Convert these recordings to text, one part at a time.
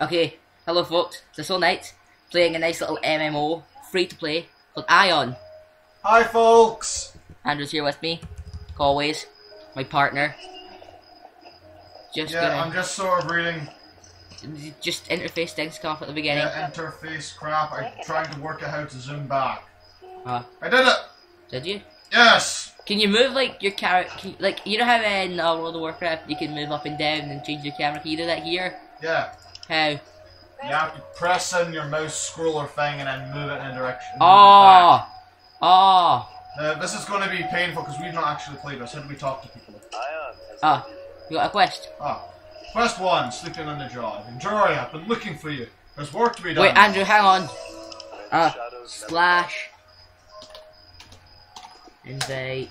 Okay, hello folks, it's Soul Knights, playing a nice little MMO, free to play, called Aion. Hi, folks. Andrew's here with me, like always, my partner. Just Yeah, gonna, I'm just sort of reading just interface things come up at the beginning. yeah, interface crap. I'm trying to work out how to zoom back. Ah, I did it. did you? Yes. Can you move like your character, like you know how in uh, World of Warcraft you can move up and down and change your camera? Can you do that here? Yeah. How? You have to press in your mouse scroller thing and then move it in a direction. move it Oh, oh. Uh, this is going to be painful because we've not actually played this. How do we talk to people? ah. You got a quest? Ah. Quest one: sleeping on the job. Enjoy. I've been looking for you. There's work to be done. Wait, Andrew, hang on. Ah, slash. Invite.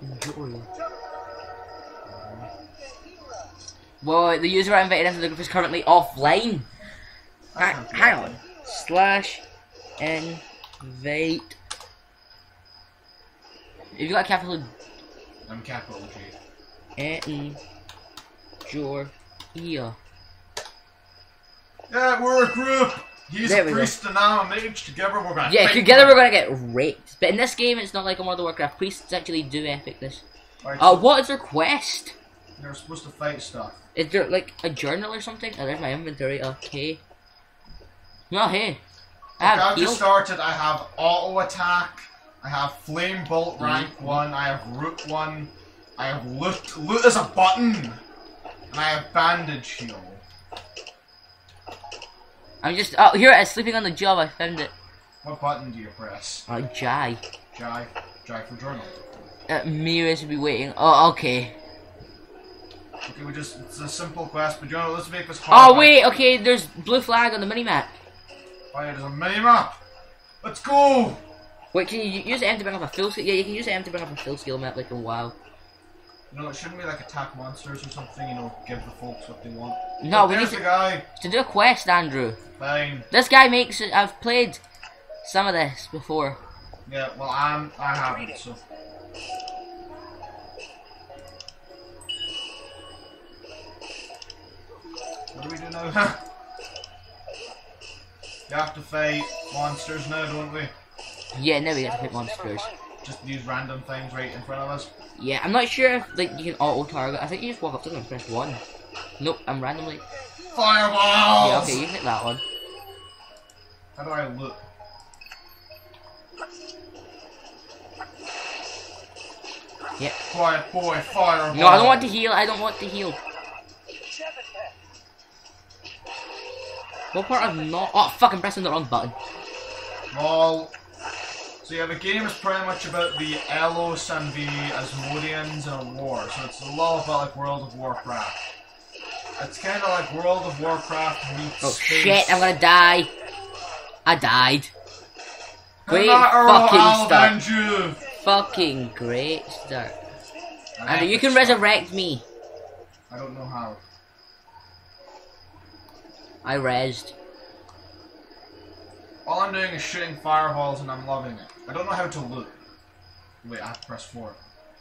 Enjoy. Well, the user I invited into the group is currently offline. I Ha- hang on. Slash invite. If you got a capital I'm capital G. your Yeah. Yeah, we're a group. He's There a we go. priest and I'm a mage. Together we're gonna. Yeah, together them. we're gonna get raped. But in this game, it's not like a World of Warcraft. Priests actually do epicness. Right, Uh, so what is their quest? They're supposed to fight stuff. Is there like a journal or something? Oh, there's my inventory. Okay. No, hey. I have I've just started. I have auto attack. I have flame bolt Mm-hmm. rank one. I have root one. I have loot. Loot is a button. And I have bandage heal. I'm just. Oh, here it is. Sleeping on the job. I found it. What button do you press? Oh, Jai. Jai. Jai for journal. Uh, Mira should be waiting. Oh, okay. Okay, we just. It's a simple quest, but journal. Let's make this oh, hard. Oh, wait. Okay, there's blue flag on the minimap. Oh, yeah, there's a mini-map? Let's go. Wait, can you use M to bring up a full scale? Yeah, you can use M to bring up a full scale map like a WoW. You know, it shouldn't be like attack monsters or something. You know, give the folks what they want. No, Oh, we need to, the guy. to do a quest, Andrew. Fine. This guy makes it. I've played some of this before. Yeah. Well, I'm. I haven't. So. What do we do now? you have to fight monsters now, don't we? Yeah, now we have to pick monsters. Just these random things right in front of us. Yeah, I'm not sure if like you can auto target. I think you just walk up to them and press one. Nope, I'm randomly. Fireballs! Yeah, okay, you hit that one. How do I look? Yep. Quiet boy, fireball! No, I don't want to heal. I don't want to heal. What part of not? Oh, fuck! I'm pressing the wrong button. Well, so yeah, the game is pretty much about the Elyos and the Asmodians in a war. So it's a lot about like World of Warcraft. It's kind of like World of Warcraft meets Oh space. shit! I'm gonna die. I died. Great fucking start. you. Fucking great start. An Andrew, you can resurrect me. I don't know how. I rezzed. All I'm doing is shooting fireballs and I'm loving it. I don't know how to loot. Wait, I have to press four.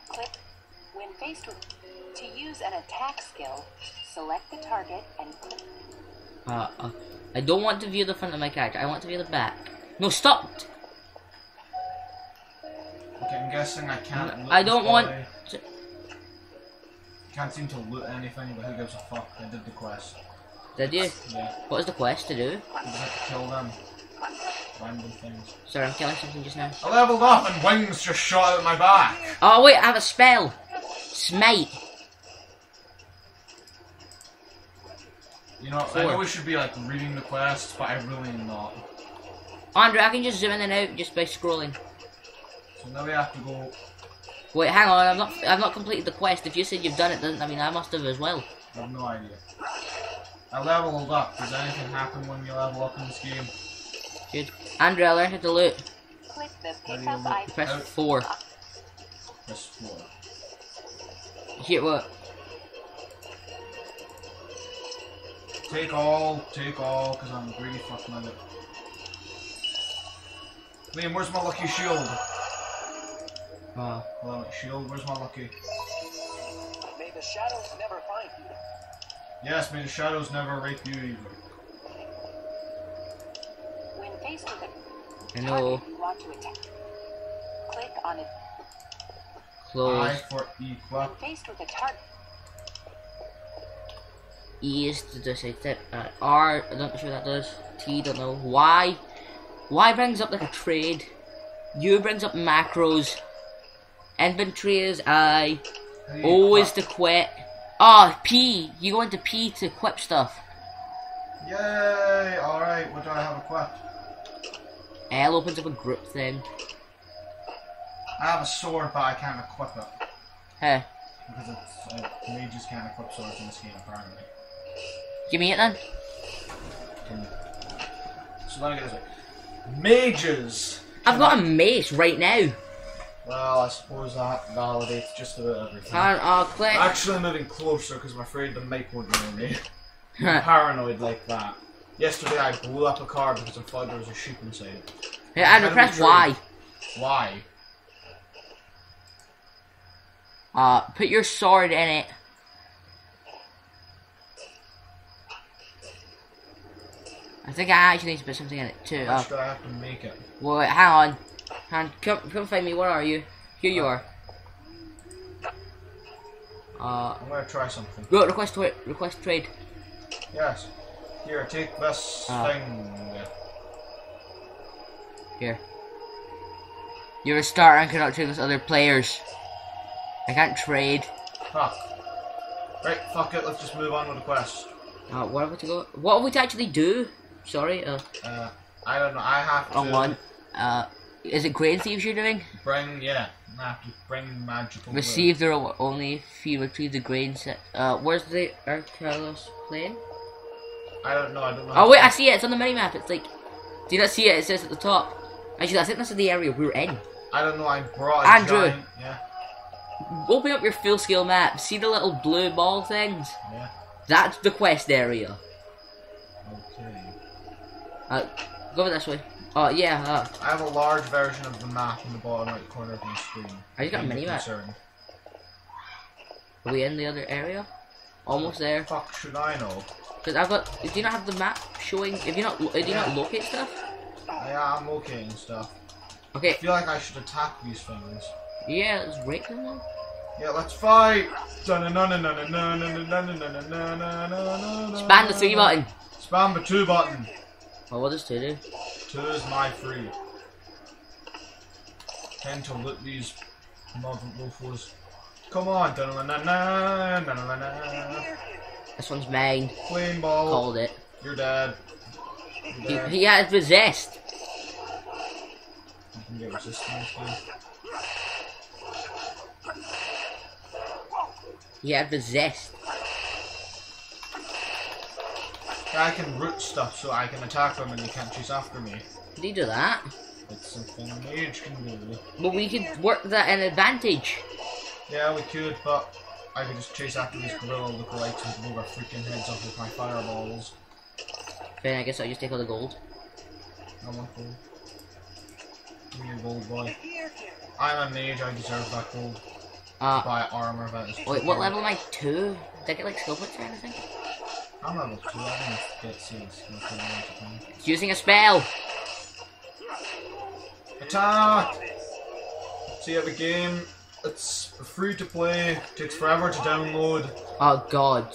Click. When faced with to use an attack skill, select the target and click. Uh, uh, I don't want to view the front of my character. I want to view the back. No, stop! Okay, I'm guessing I can't. Loot I don't want to- Can't seem to loot anything, but who gives a fuck? I did the quest. Did you? Yeah. What is the quest to do? You just have to kill them. Random things. Sorry, I'm killing something just now. I leveled up and wings just shot out of my back. Oh wait, I have a spell. Smite. You know, I Four. know we should be like reading the quests, but I really am not. Andrew, I can just zoom in and out just by scrolling. So now we have to go. Wait, hang on, I've not I've not completed the quest. If you said you've done it, then I mean I must have as well? I have no idea. I leveled up. Does anything happen when you level up in this game? Good. Andrew, I learned how to loot. Click the How do pick you up loot? Press Out. four. Press four. Here, what? Take all, take all, because I'm a greedy fuck nugget. Liam, where's my lucky shield? Oh. Hold on, shield, where's my lucky? May the shadows never find you. Yes, may the shadows never rape you either. When faced with a I know. you want to attack, click on it. Close. I for equip. Faced with a target, E is to decide that. Uh, R, I'm not sure what that does. T, don't know. Y. Y brings up like a trade. U brings up macros. Inventory is I. Always to quit. Ah, P. You go into P to equip stuff. Yay! Alright, what do I have equipped? L opens up a group thing. I have a sword, but I can't equip it. Huh. Because it's, uh, mages can't equip swords in this game, apparently. Give me it then. So let me get this right. Mages! I've got a mace right now. Well, I suppose that validates just about everything. I'll click. Actually, I'm moving closer because I'm afraid the mic won't hear me. I'm paranoid like that. Yesterday, I blew up a car because I thought there was a sheep inside it. Yeah, and press Y. Why? Uh, put your sword in it. I think I actually need to put something in it too. How Uh, much I have to make it? wait, hang on. Hang on, come, come find me. Where are you? Here you are. Uh, I'm gonna try something. go request trade. Request trade. Yes. Here, take this Ah. thing. Here. You're a star and cannot trade with other players. I can't trade. Fuck. Right, fuck it, let's just move on with the quest. Uh, what have we to go? What have we to actually do? Sorry, uh, Uh, I don't know, I have to wrong one. Uh, is it Grain Thieves you're doing? bring, yeah, to bring magical. Receive the reward only if you retrieve the grain set. Uh, where's the Arcalos plane? I don't know, I don't know. Oh wait, I see it. It's on the mini map. It's like, do you not see it? It says at the top. Actually, I think that's the area we're in. I don't know, I brought Andrew. giant. Yeah, Open up your full scale map. See the little blue ball things? yeah. That's the quest area. Okay. Uh, go this way. Oh yeah. Uh, I have a large version of the map in the bottom right corner of my screen. I just got a mini map. concerned. are we in the other area? Almost there. Fuck should I know? Cause I've got. Do you not have the map showing? If you not, do you not locate stuff? Yeah, I'm and stuff. Okay. I feel like I should attack these things. Yeah, let's break them then. Yeah, let's fight! Spam the three button. Spam the two button. Well, what does two do? Is my free. Tend to loot these mother loafers. Come on! Da-na-na-na, na-na-na-na. This one's mine. Flame ball. Called it. You're dead. You're He, dead. he has possessed. You can get resistance. He had possessed. I can root stuff so I can attack them and they can't chase after me. Can you do that? It's something a mage can do. But we could work that in advantage. Yeah, we could, but I could just chase after these gorilla lookalikes and blow their freaking heads off with my fireballs. Then I guess I'll just take all the gold. I want gold. Give me your gold, boy. I'm a mage, I deserve that gold. Uh, Buy armor that is wait, what level am I? Two? Did I get like skill points or anything? I'm level 2, I get. It's using a spell. Attack! So have a game, it's free to play, takes forever to download. Oh god.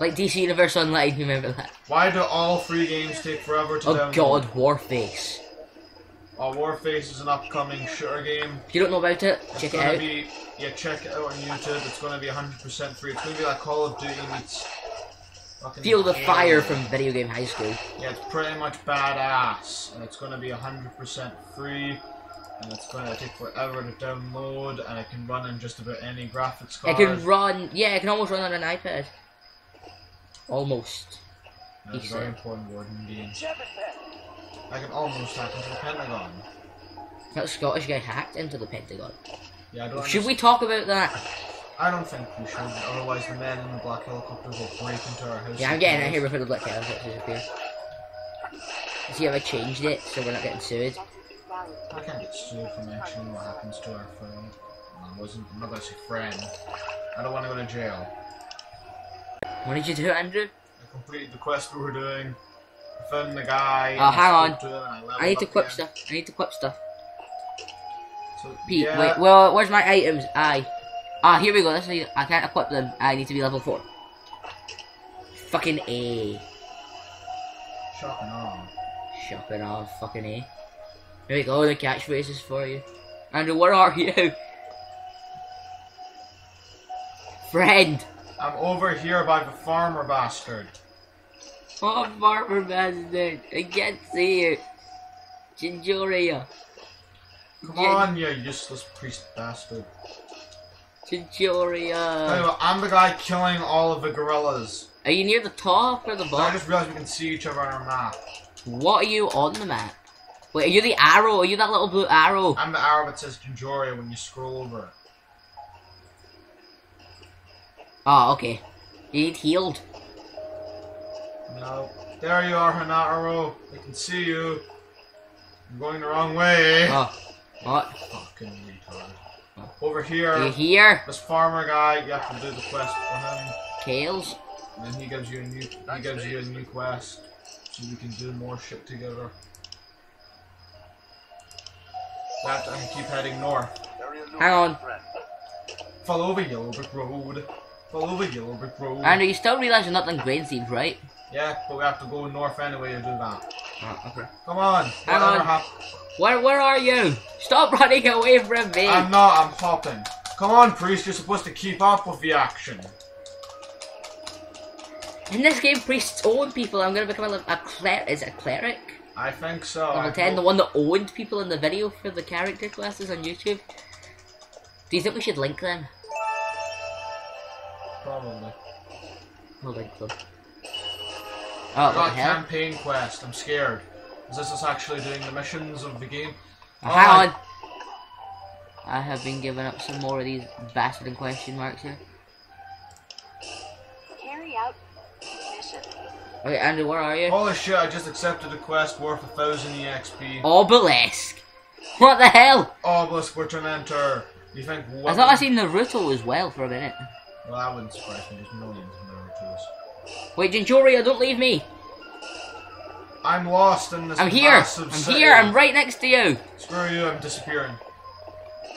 Like DC Universe Online, remember that? Why do all free games take forever to Oh download? Oh god, Warface. Uh, Warface is an upcoming shooter game. If you don't know about it, It's check it out. be yeah, check it out on YouTube. It's gonna be 100% free. It's gonna be like Call of Duty meets Feel the fire from Video Game High School. Yeah, it's pretty much badass, and it's gonna be 100% free. And it's gonna take forever to download, and it can run in just about any graphics card. It can run, yeah, it can almost run on an iPad. Almost. That's a very important word in games. I can almost hack into the Pentagon. That Scottish guy hacked into the Pentagon. Yeah, I don't. Should underst- we talk about that? I don't think we should. Otherwise, the men in the black helicopters will break into our house. Yeah, I'm getting out here before the black helicopters appear. See how I changed it so we're not getting sued? I can't get sued for mentioning what happens to our friend. I wasn't. I'm not gonna say friend. I don't want to go to jail. What did you do, Andrew? I completed the quest we were doing. I found the guy. Oh, hang to and I, I need to equip stuff. I need to equip stuff. So, Pete, yeah, wait, well, where's my items? I. Ah, here we go. This is, I can't equip them. I need to be level 4. Fucking A. Shocking on. Shocking off, fucking A. There we go, the catchphrases for you. Andrew, where are you? Friend! I'm over here by the farmer bastard. Oh, farmer bastard! I can't see you! Chinchoria! Come Jin- on, you useless priest bastard. Anyway, I'm the guy killing all of the gorillas. Are you near the top or the bottom? I just realized we can see each other on our map. What are you on the map? Wait, are you the arrow? Are you that little blue arrow? I'm the arrow that says Jinjoria when you scroll over it. Oh, okay. You need healed. No. There you are, Hanataro. I can see you. I'm going the wrong way. Oh, what? Fucking retard. Over here, you here? this farmer guy, you have to do the quest for him. Kales? And then he gives you a new he gives you a new quest. So we can do more shit together. That and keep heading north. Hang on. Follow the yellow brick road. Follow the yellow brick road. Andrew, you still realize you're not in grain seeds, right? yeah, but we have to go north anyway to do that. Oh, okay. Come on. Hang on. Where, where are you? Stop running away from me! I'm not, I'm hopping. Come on, priest, you're supposed to keep up with the action. In this game, priests own people. I'm gonna become a, a cler- Is it a cleric? I think so. Level I 10, the one that owned people in the video for the character classes on YouTube. Do you think we should link them? Probably. We'll link them. I Oh, what got the hell? campaign quest. I'm scared. Is this us actually doing the missions of the game? Oh, hang Alright. on. I have been given up some more of these bastard and question marks here. Carry out mission. Okay, Andrew, where are you? Holy shit, I just accepted a quest worth a thousand EXP. Obelisk! What the hell? Obelisk were to enter. You think what? I thought I seen Naruto as well for a minute. Well, that wouldn't surprise me. There's millions of Naruto's. Wait, Jinchoria, don't leave me! I'm lost in this I'm here! I'm city. here! I'm right next to you! Screw you, I'm disappearing.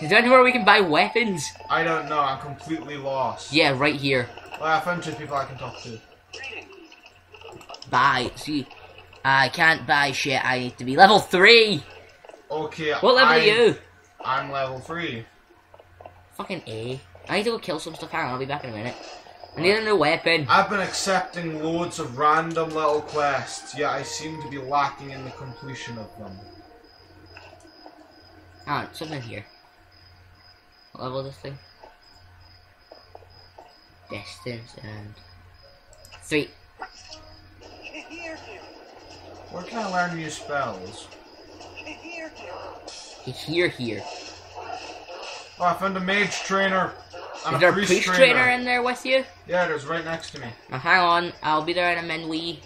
Is there anywhere we can buy weapons? I don't know, I'm completely lost. Yeah, right here. Well, I found two people I can talk to. Bye. See, I can't buy shit. I need to be level 3! Okay, What level I, are you? I'm level 3. Fucking A. I need to go kill some stuff. Hang on, I'll be back in a minute. I need a new weapon. I've been accepting loads of random little quests, yet I seem to be lacking in the completion of them. Ah, On, something here. What level is this thing? Distance and... Three. Where can I learn new spells? Here, here. Oh, I found a mage trainer. Is there a priest, priest trainer in there with you? Yeah, there's right next to me. Now hang on, I'll be there in a minute.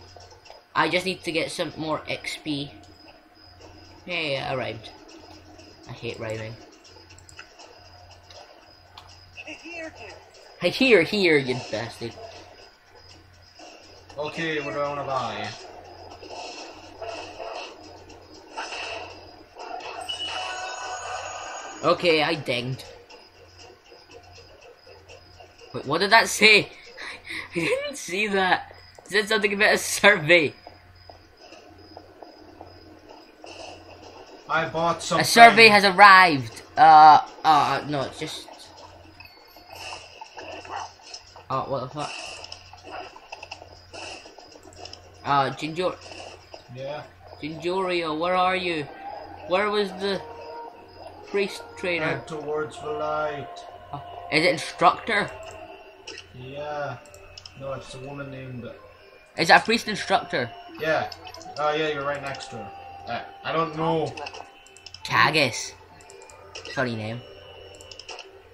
I just need to get some more XP. Hey, I rhymed. I hate rhyming. I hear, here, you bastard. Okay, what do I want to buy? Okay, I dinged. Wait, what did that say? I didn't see that. It said something about a survey. I bought something. A survey has arrived. Uh, uh, no, it's just. Oh, what the fuck? Uh, Jinjor, Yeah. Jinjorio, where are you? Where was the priest trainer? Head towards the light. Is it instructor? Yeah. No, it's a woman named. Is that a priest instructor? Yeah. Oh, yeah, you're right next to her. Uh, I don't know. Kagus. Funny name.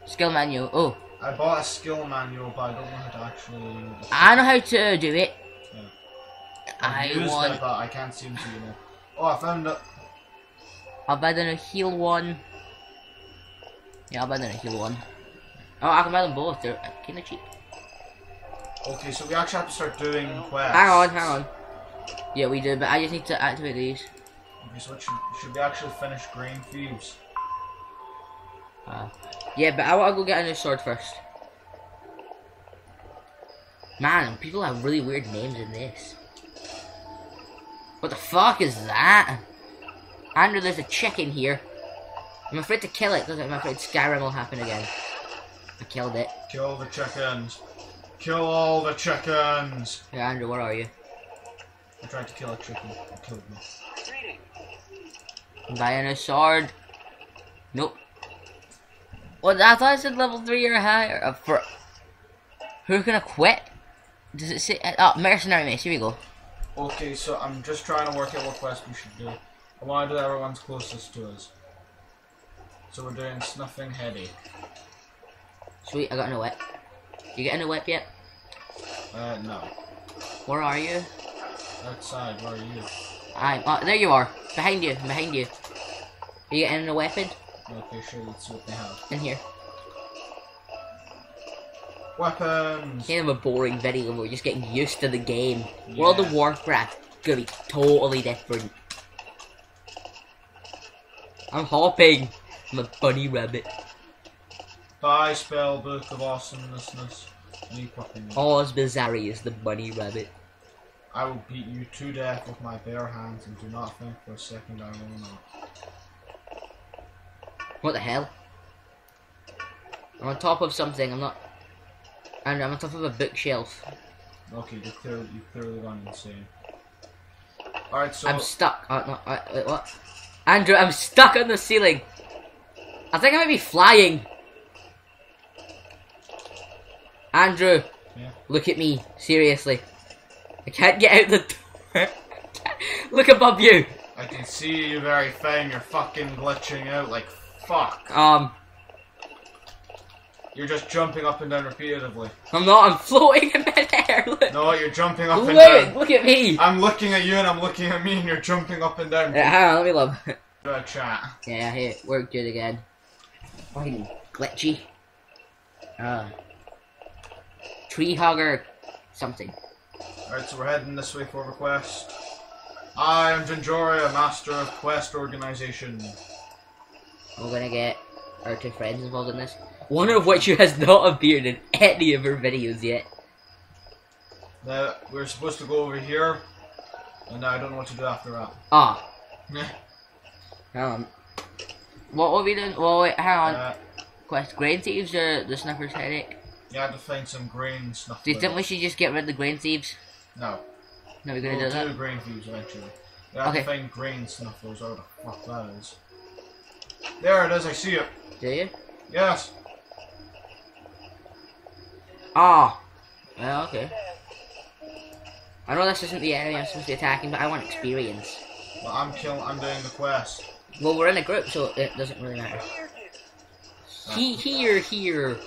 Skill manual. Oh, I bought a skill manual, but I don't know how to actually. I know how to do it. Yeah. I I've want. it, but I can't seem to, you know. Oh, I found it. I'll buy them a heal one. Yeah, I'll buy them a heal one. Oh, I can buy them both. They're kind of cheap. Okay, so we actually have to start doing quests. Hang on, hang on. Yeah, we do, but I just need to activate these. Okay, so should, should we actually finish Grain Thieves? Uh, yeah, but I want to go get a new sword first. Man, people have really weird names in this. What the fuck is that? Andrew, there's a chicken here. I'm afraid to kill it because I'm afraid Skyrim will happen again. I killed it. Kill the chickens. Kill all the chickens. Hey, Andrew, where are you? I tried to kill a chicken. It killed me. I'm sword. Nope. Well, I thought it said level 3 or higher. Uh, for Who's gonna quit? Does it say? Oh, mercenary mace. Here we go. Okay, so I'm just trying to work out what quest we should do. I want to do everyone's closest to us. So we're doing Snuffing heady. Sweet, I got no whip. You getting a whip yet? Uh, no. Where are you? Outside, where are you? I'm. Oh, there you are. Behind you. Behind you. Are you getting a weapon? Okay, sure, let's see what they have. In here. Weapons! Kind of a boring video. We're just getting used to the game. World of Warcraft gonna be totally different. I'm hopping. I'm a bunny rabbit. Buy spell book of awesomeness and equipping. Oz Bizarre is the bunny rabbit. I will beat you to death with my bare hands and do not think for a second I will not. What the hell? I'm on top of something. I'm not. And I'm on top of a bookshelf. Okay, you've clearly, you've clearly gone insane. Alright, so I'm stuck. Oh, no, I, wait, what? Andrew, I'm stuck on the ceiling. I think I might be flying. Andrew, Yeah. look at me. Seriously. I can't get out the door. look above you. I can see you very fine, you're fucking glitching out like fuck. Um, You're just jumping up and down repeatedly. I'm not. I'm floating in midair. Look. No, you're jumping up and Look, down. look at me. I'm looking at you and I'm looking at me and you're jumping up and down. Yeah, hang on, let me love. Do a chat. Yeah, here, we're good again. Fucking glitchy. Uh, tree hugger, something. Alright, so we're heading this way for a quest. I am Jinjoria, Master of Quest Organization. We're gonna get our two friends involved in this. One of which has not appeared in any of her videos yet. Now, we're supposed to go over here, and now I don't know what to do after that. Ah, hang. What are we doing? Well, wait, hang on. Uh, Quest grain thieves or the sniffer's headache? You had to find some grain snuff. Do you think we should just get rid of the grain thieves? No. No, we're gonna We'll do that. do grain thieves eventually. You have Okay. to find grain snuffles, or the fuck that is. There it is, I see it. Do you? Yes. Ah. Well, okay. I know this isn't the area I'm supposed to be attacking, but I want experience. Well, I'm killing. I'm doing the quest. Well, we're in a group, so it doesn't really matter. He here, here.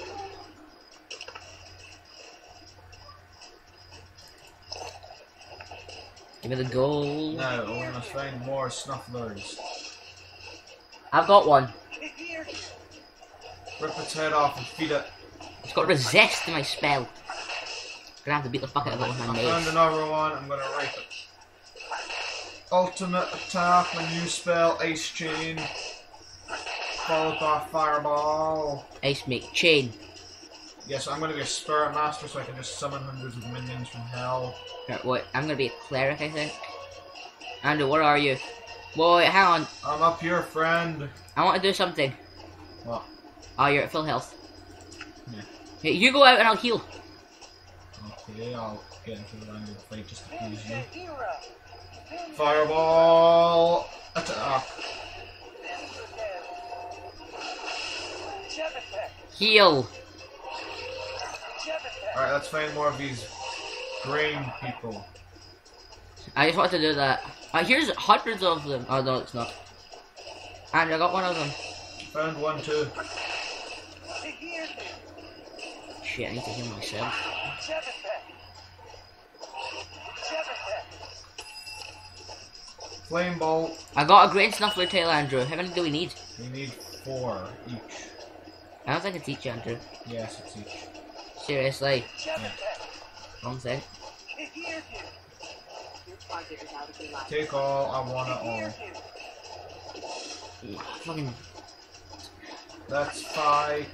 Give me the gold. Now, we must find more snufflers. I've got one. Rip its head off and feed it. It's got resist to my spell. Gonna have to beat the fuck out of it with my I found another one. I'm gonna rape it. Ultimate attack, my new spell, Ice Chain. Followed by Fireball. Ice make chain. Yes, I'm gonna be a Spirit Master so I can just summon hundreds of minions from hell. Right, what? I'm gonna be a cleric, I think. Andrew, where are you? Whoa, wait, hang on. I'm up here, friend. I want to do something. What? Oh, you're at full health. Yeah. Hey, you go out and I'll heal. Okay, I'll get into the random fight just to please you. Fireball attack. Heal. Alright, let's find more of these grain people. I just wanted to do that. Uh, here's hundreds of them. Oh no, it's not. And I got one of them. Found one too. Shit, I need to heal myself. Flame bolt. I got a green snuffler tail, Andrew. How many do we need? We need four each. I don't think it's each, Andrew. Yes, it's each. Seriously. Yeah. Wrong thing. Your target is out of your line. Take all, I want it all. Fucking. Let's fight.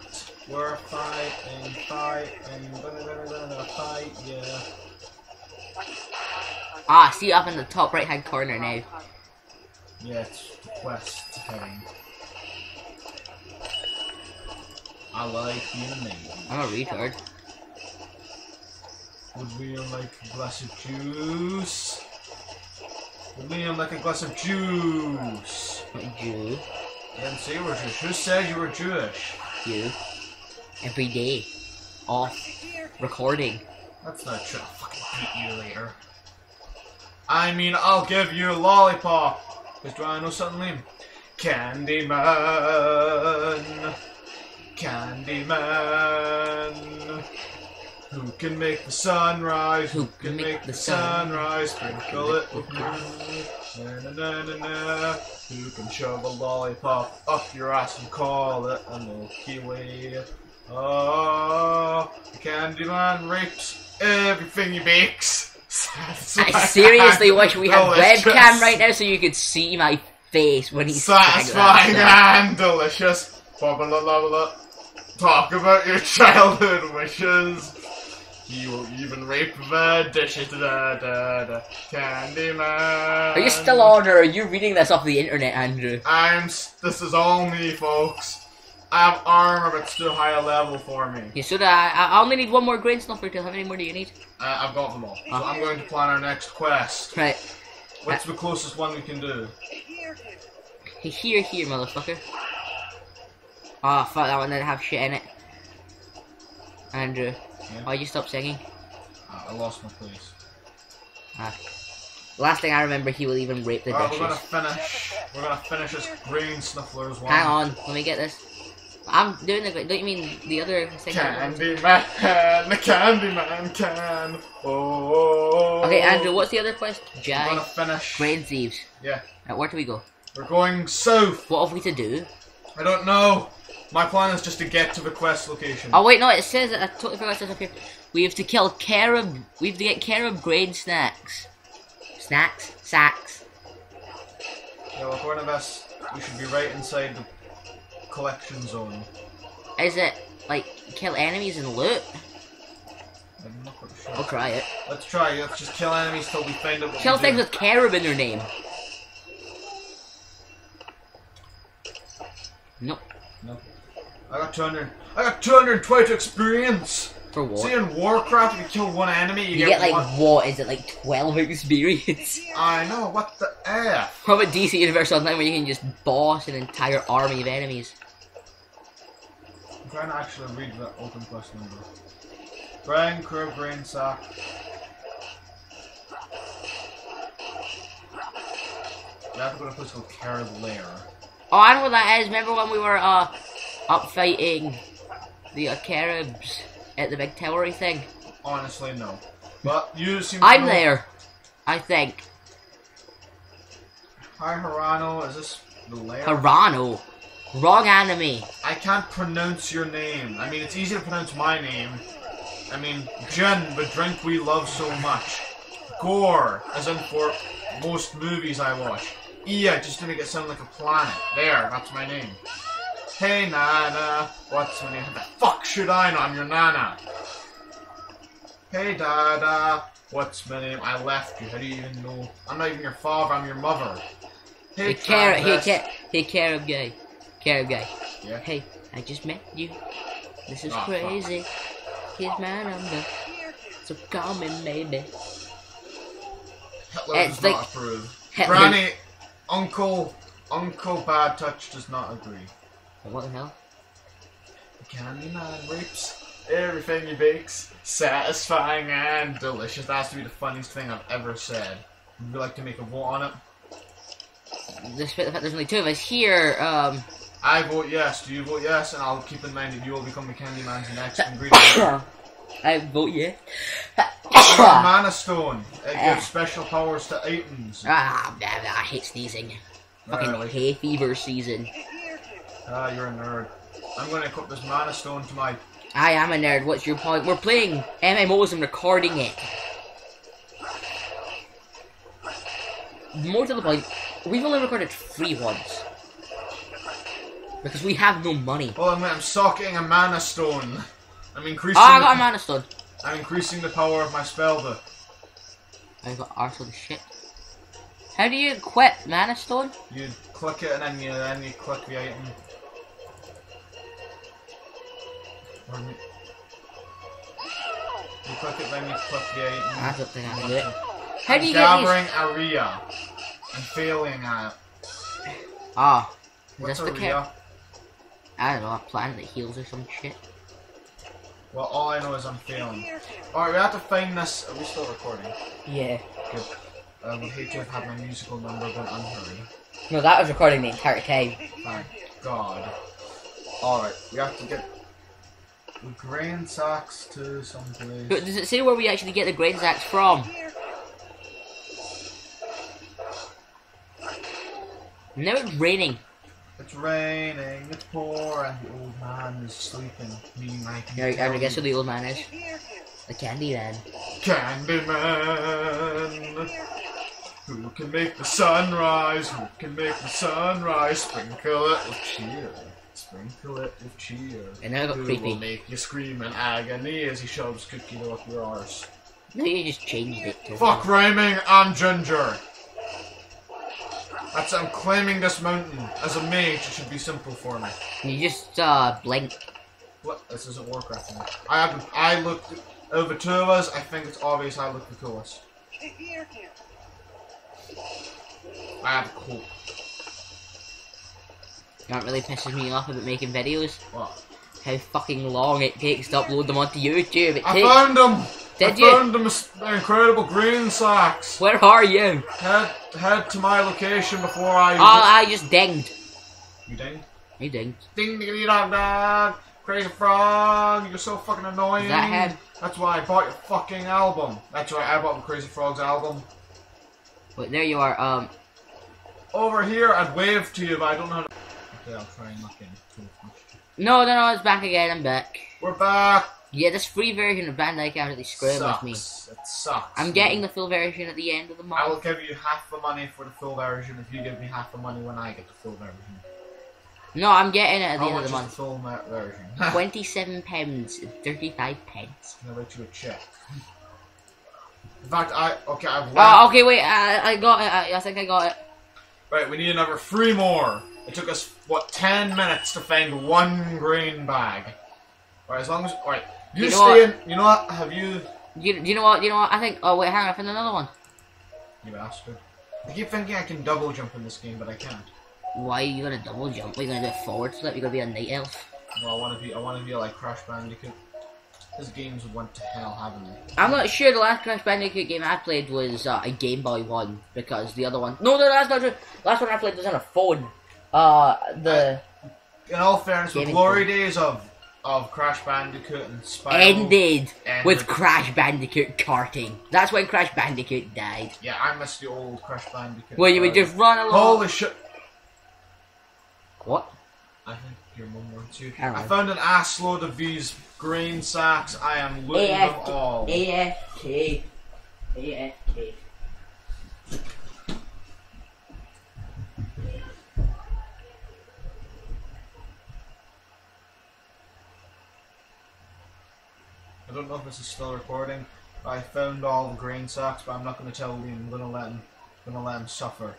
We're fighting, fighting, gonna, gonna, gonna fight, yeah. Ah, see up in the top right hand corner now. Yeah, it's the quest heading. I like me. I'm a retard. Would Liam like a glass of juice? Would Liam like a glass of juice? Jew. You didn't say you were Jewish. Who said you were Jewish? You. Every day. Off. Recording. That's not true. I'll fucking beat you later. I mean, I'll give you a lollipop. Because do I know something, Liam? Candyman. Candyman. Who can make the sunrise? Who can make the sunrise? Sprinkle it with. Na na na na. Who can shove a lollipop up your ass and call it a Milky Way? Oh, the Candyman rapes everything he bakes. I seriously wish we had webcam right now so you could see my face when he's Satisfying and delicious. Blah, blah, blah, blah, blah. Talk about your childhood wishes. He will even rape the dishes. Da, da, da. Candyman. Are you still on or are you reading this off the internet, Andrew? I'm. This is all me, folks. I have armor, but it's too high a level for me. Yeah, so that I, I only need one more green snuffer till how many more do you need? Uh, I've got them all. So I'm uh-huh. going to plan our next quest. Right. What's uh, the closest one we can do? Here, here, motherfucker. Oh, fuck, that one didn't have shit in it. Andrew, Yeah? why'd you stop singing? I lost my place. Ah. Last thing I remember, he will even rape the Alright, we're gonna finish. We're gonna finish this green snufflers one. Hang on, let me get this. I'm doing the. Don't you mean the other thing? Candyman, the Candyman can. Oh. Okay, Andrew, what's the other quest? We're Jai, gonna finish. Brain Thieves. Yeah, Right, where do we go? we're going south. What have we to do? I don't know. My plan is just to get to the quest location. Oh wait, no, it says I totally forgot it says up here. We have to kill carob. We have to get carob grain snacks. Snacks, sacks. Yeah, well, according to this, we should be right inside the collection zone. Is it like kill enemies and loot? I'm not quite I'll try it. Let's try. Let's just kill enemies till we find out what Kill things do. with carob in their name. Nope. No. I got 200. I got 220 experience. For what? See, in Warcraft, if you kill one enemy, you, you get like one. what is it like twelve experience? I know. What the f? What about DC Universe Online where you can just boss an entire army of enemies? I'm trying to actually read the open quest number. Grain, curve, grain, sack. You have to go to a place called Carib Lair. Oh, I know what that is. Remember when we were uh up fighting the uh, Caribs at the big towery thing? Honestly, no. But you seem to I'm know- there. I think. Hi, Harano. Is this the lair? Harano. Wrong anime. I can't pronounce your name. I mean, it's easy to pronounce my name. I mean, Jin, the drink we love so much. Gore, as in for most movies I watch. Iya, just to make it sound like a planet. There, that's my name. Hey, Nana. What's my name? How the fuck should I know? I'm your Nana. Hey, Dada. What's my name? I left you. How do you even know? I'm not even your father. I'm your mother. Hey, Car- hey, transvest- Car- hey, Carib guy. Carib guy. Yeah. Hey, I just met you. This is ah, fuck. crazy. Here's my number. So call me, maybe. Hitler It's does like- not approve. Hitler- Granny, Uncle, Uncle Bad Touch does not agree. What the hell? Candyman rapes everything he bakes, satisfying and delicious. That has to be the funniest thing I've ever said. Would you like to make a vote on it? Despite the fact there's only two of us here, um, I vote yes. Do you vote yes? And I'll keep in mind that you will become the Candyman's next ingredient. I vote yes. Mana Stone. It gives special powers to items. Ah, I hate sneezing. Fucking Really? hay fever season. Ah, you're a nerd. I'm going to equip this Mana Stone to my I am a nerd. What's your point? We're playing MMOs and recording it. More to the point, we've only recorded three ones. Because we have no money. Well, I'm, I'm socketing a mana stone. I'm increasing. Oh, I the, got a mana stone. I'm increasing the power of my spell book. I got Arthur the shit. How do you equip mana stone? You click it and then you then you click the item. Or you, you click it, then you click the item. I don't think I can do it. I'm How do you get these? gathering area and failing at it. Ah, is What's this the area? cat? I don't know, a plant that heals or some shit. Well, all I know is I'm failing. Alright, we have to find this. Are we still recording? Yeah. Good. I would hate to have had my musical number gone unheard. No, that was recording the entire time. Thank God. Alright, we have to get the grain sacks to some But does it say where we actually get the grain sacks from? Now it's raining. It's raining, it's pouring, the old man is sleeping, meaning I can Yeah, I tell would guess who the old man is. The candy man. Candyman! Who can make the sun rise? Who can make the sun rise? Sprinkle it with cheer. Sprinkle it with cheer. And now it got Who creepy. will make you scream in agony as he shoves cookie dough up your arse? No, you just changed it to. Fuck rhyming, I'm Ginger. That's I'm claiming this mountain. As a mage, it should be simple for me. You just uh blink. What? This isn't Warcraft anymore. I have I looked over two of us. I think it's obvious I look the coolest. I have a cool. That really pisses me off about making videos. What? How fucking long it takes to upload them onto YouTube. It I takes. found them. Did I you? found them incredible green sacks. Where are you? Head head to my location before I. Ah, oh, I ah, just dinged. you dinged? You dinged. Ding ding dong dong. Crazy frog, you're so fucking annoying. Is that him? That's why I bought your fucking album. That's right, I bought the Crazy Frogs album. Wait, there you are. Um, Over here, I'd wave to you, but I don't know how to. Okay, I'll try and look in. no, no, no, it's back again. I'm back. We're back. Yeah, this free version of Band Like absolutely screwing with me. Sucks. It sucks. I'm getting the full version at the end of the month. I will give you half the money for the full version if you give me half the money when I get the full version. No, I'm getting it at the end of the month. the full version? Twenty-seven pounds thirty-five pence. I write you a check? In fact, I okay. I've left. Ah, oh, okay, wait. I, I got it. I, I think I got it. Right, we need another three more. It took us what ten minutes to find one grain bag. Alright, as long as alright, you, You know stay what? in. You know what? Have you? You, you know what? You know what? I think. Oh wait, hang on. I found another one. You bastard. I keep thinking I can double jump in this game, but I can't. Why are you gonna double jump? Are you gonna do a forward flip? You're gonna be a night elf. No, I want to be. I want to be like Crash Bandicoot. This game's went to hell, haven't they? I'm not sure the last Crash Bandicoot game I played was uh, a Game Boy one because the other one. No, no, that's not true. Last one I played was on a phone. Uh, the In all fairness, the glory days of of Crash Bandicoot and Spyro ended ended. with Crash Bandicoot karting. That's when Crash Bandicoot died. Yeah, I miss the old Crash Bandicoot. Where you would Uh, just run along. Holy shit! What? I think your mum wants you. Hang I found an ass load of these grain sacks. I am looting them all. AFK. AFK. I don't know if this is still recording. I found all the grain sacks, but I'm not going to tell Liam. I'm going to let him. I'm going to let him suffer.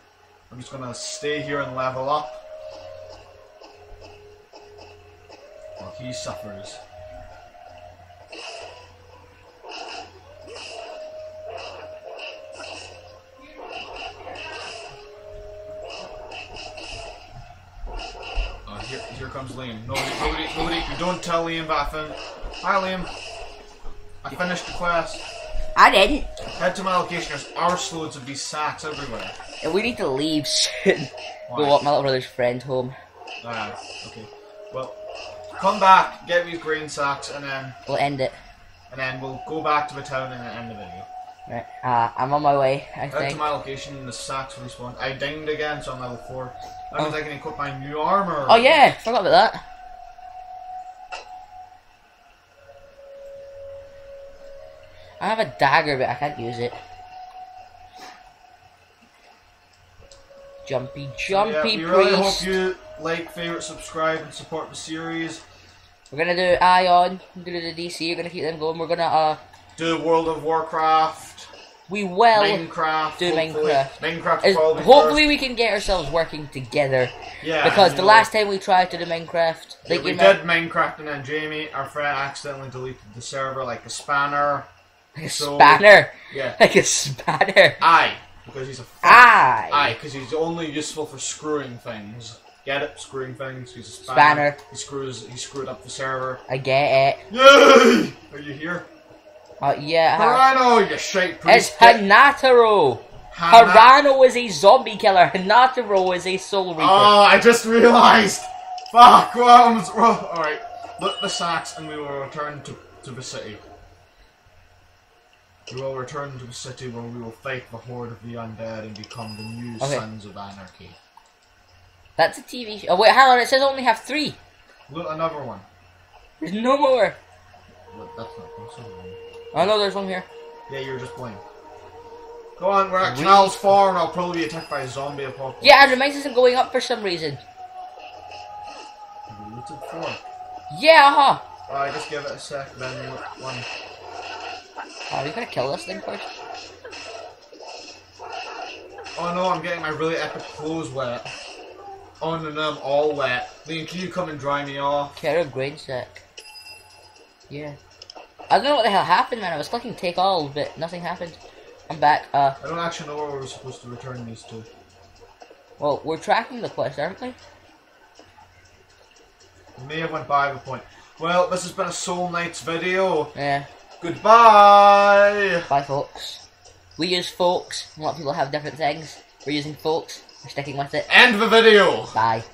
I'm just going to stay here and level up. While he suffers. Here, comes Liam. Nobody, nobody, nobody, you don't tell Liam, but I found. Hi, Liam. I finished the quest. I didn't. Head to my location. There's arseloads of these sacks everywhere. And we need to leave soon. Why? Go up my little brother's friend home. Ah, okay. Well, come back, get these green sacks, and then We'll end it. and then we'll go back to the town and end the video. Right. Uh, I'm on my way. I Head to my location. The sacks respawn. I dinged again, so I'm level four. That means I can equip my new armor. Oh yeah, forgot about that. I have a dagger, but I can't use it. Jumpy, jumpy yeah, we priest. really hope you like, favorite, subscribe, and support the series. We're gonna do Aion, we're gonna do the DC, we're gonna keep them going. We're gonna, uh, Do World of Warcraft, we will. Minecraft. do hopefully. Minecraft. Minecraft is- hopefully, first. we can get ourselves working together. Yeah, because the last time we tried to do Minecraft, yeah, like we did Minecraft, and then Jamie, our friend, accidentally deleted the server like a spanner. like a so- spanner, Yeah, like a spanner. aye, because he's a f- Aye. Aye, because he's only useful for screwing things. Get it? Screwing things. He's a spanner. Spanner. He screws. He screwed up the server. I get it. Yay! Are you here? Uh, yeah. Harano, you shite It's. Hanataro. Hana- Harano is a zombie killer. Hanataro is a soul reaper. Oh, I just realised. Fuck. Well, well, all right. Look the sacks, and we will return to to the city. We will return to the city where we will fight the horde of the undead and become the new Okay. sons of anarchy. That's a TV show. Oh wait, hang on. It says only have three. Look, another one. There's no more. Look, that's not possible. Oh no, there's one here. Yeah, you're just playing. Go on, we're at We- Canals Farm. I'll probably be attacked by a zombie apocalypse. Yeah, and reminds isn't going up for some reason. Yeah, uh, huh? Alright, just give it a sec, then one. Oh, you gonna kill this thing first. Oh no, I'm getting my really epic clothes wet. Oh no, no, I'm all wet. Liam, can you come and dry me off? Care of grain sack. Yeah. I don't know what the hell happened, man. I was clicking take all, but nothing happened. I'm back. Uh, I don't actually know where we're supposed to return these to. well, we're tracking the quest, aren't we? We may have went by the point. Well, this has been a Soul Knights video. Yeah. Goodbye! Bye, folks. We use folks. A lot of people have different things. We're using folks. We're sticking with it. End the video! Bye.